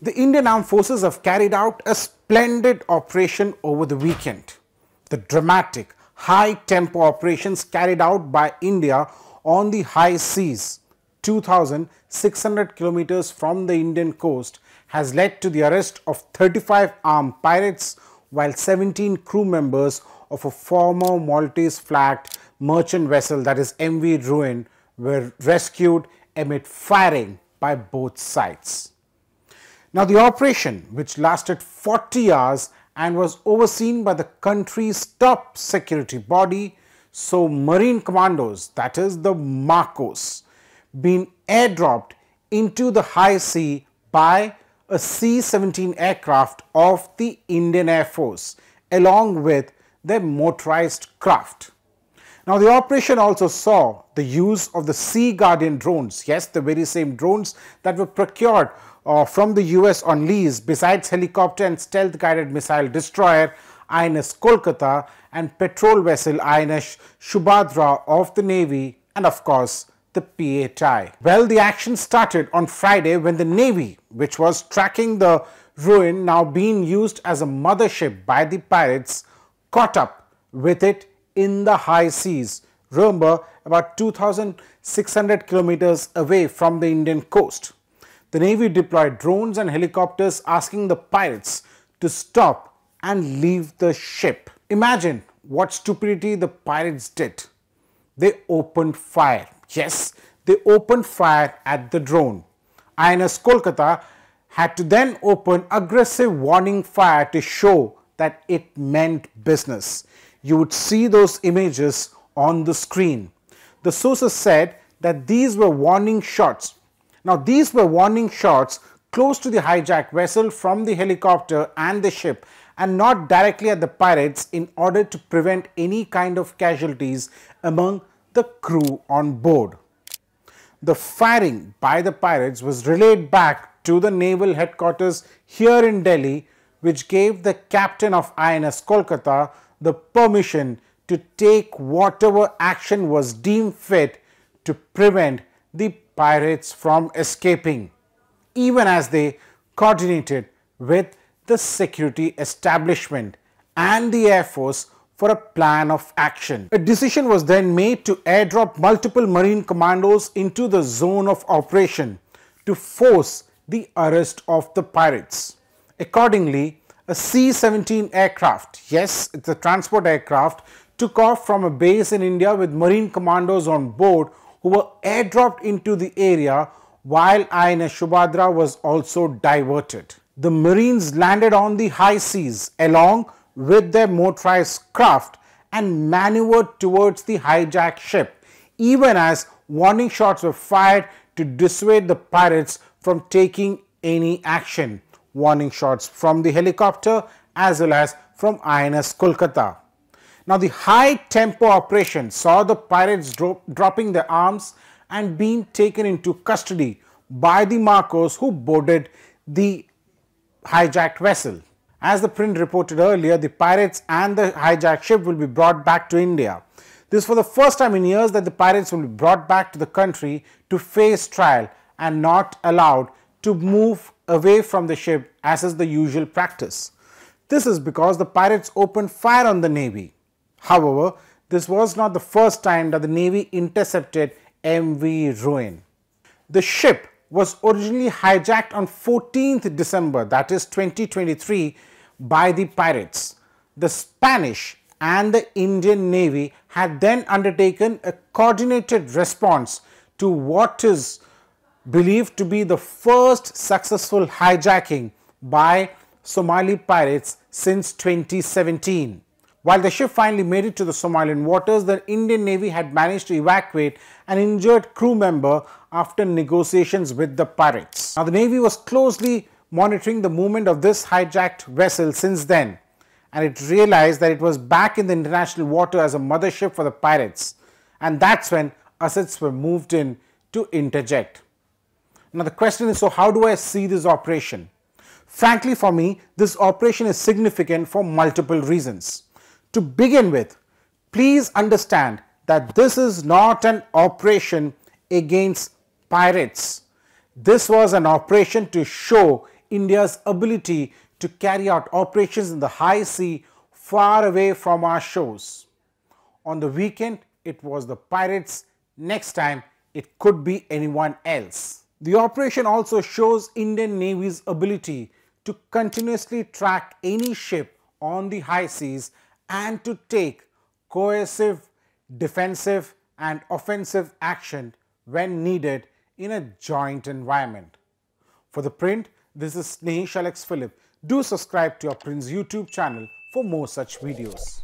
The Indian Armed Forces have carried out a splendid operation over the weekend. The dramatic, high tempo operations carried out by India on the high seas 2600 kilometers from the Indian coast has led to the arrest of 35 armed pirates while 17 crew members of a former Maltese flagged merchant vessel that is MV Ruen were rescued amid firing by both sides. Now the operation which lasted 40 hours and was overseen by the country's top security body so Marine Commandos that is the MARCOS been airdropped into the high sea by a C-17 aircraft of the Indian Air Force along with their motorized craft. Now the operation also saw the use of the Sea Guardian drones, yes the very same drones that were procured uh, from the US on lease besides helicopter and stealth guided missile destroyer INS Kolkata and patrol vessel INS Subhadra of the Navy and of course the PA. Well, the action started on Friday when the Navy, which was tracking the Ruen now being used as a mothership by the pirates, caught up with it in the high seas. Remember, about 2,600 kilometers away from the Indian coast. The Navy deployed drones and helicopters asking the pirates to stop and leave the ship. Imagine what stupidity the pirates did. They opened fire. Yes, they opened fire at the drone. INS Kolkata had to then open aggressive warning fire to show that it meant business. You would see those images on the screen. The sources said that these were warning shots. Now these were warning shots close to the hijacked vessel from the helicopter and the ship and not directly at the pirates in order to prevent any kind of casualties among the crew on board. The firing by the pirates was relayed back to the naval headquarters here in Delhi which gave the captain of INS Kolkata the permission to take whatever action was deemed fit to prevent the pirates from escaping, even as they coordinated with the security establishment and the Air Force for a plan of action. A decision was then made to airdrop multiple marine commandos into the zone of operation to force the arrest of the pirates. Accordingly, a C-17 aircraft, yes, it's a transport aircraft, took off from a base in India with marine commandos on board who were airdropped into the area while INS Subhadra was also diverted. The marines landed on the high seas along with their motorized craft and maneuvered towards the hijacked ship, even as warning shots were fired to dissuade the pirates from taking any action. Warning shots from the helicopter as well as from INS Kolkata. Now, the high tempo operation saw the pirates dro dropping their arms and being taken into custody by the MARCOS who boarded the hijacked vessel. As the print reported earlier, the pirates and the hijacked ship will be brought back to India. This is for the first time in years that the pirates will be brought back to the country to face trial and not allowed to move away from the ship as is the usual practice. This is because the pirates opened fire on the Navy. However, this was not the first time that the Navy intercepted MV Ruen. The ship was originally hijacked on 14th December that is 2023 by the pirates. The Spanish and the Indian Navy had then undertaken a coordinated response to what is believed to be the first successful hijacking by Somali pirates since 2017. While the ship finally made it to the Somalian waters, the Indian Navy had managed to evacuate an injured crew member after negotiations with the pirates. Now, the Navy was closely monitoring the movement of this hijacked vessel since then and it realized that it was back in the international water as a mothership for the pirates and that's when assets were moved in to interject. Now the question is, so how do I see this operation? Frankly for me, this operation is significant for multiple reasons. To begin with, please understand that this is not an operation against pirates. This was an operation to show India's ability to carry out operations in the high sea far away from our shores. On the weekend, it was the pirates. Next time, it could be anyone else. The operation also shows Indian Navy's ability to continuously track any ship on the high seas and to take coercive, defensive and offensive action when needed in a joint environment. For the print, this is Snehesh Alex Philip. Do subscribe to our Prince YouTube channel for more such videos.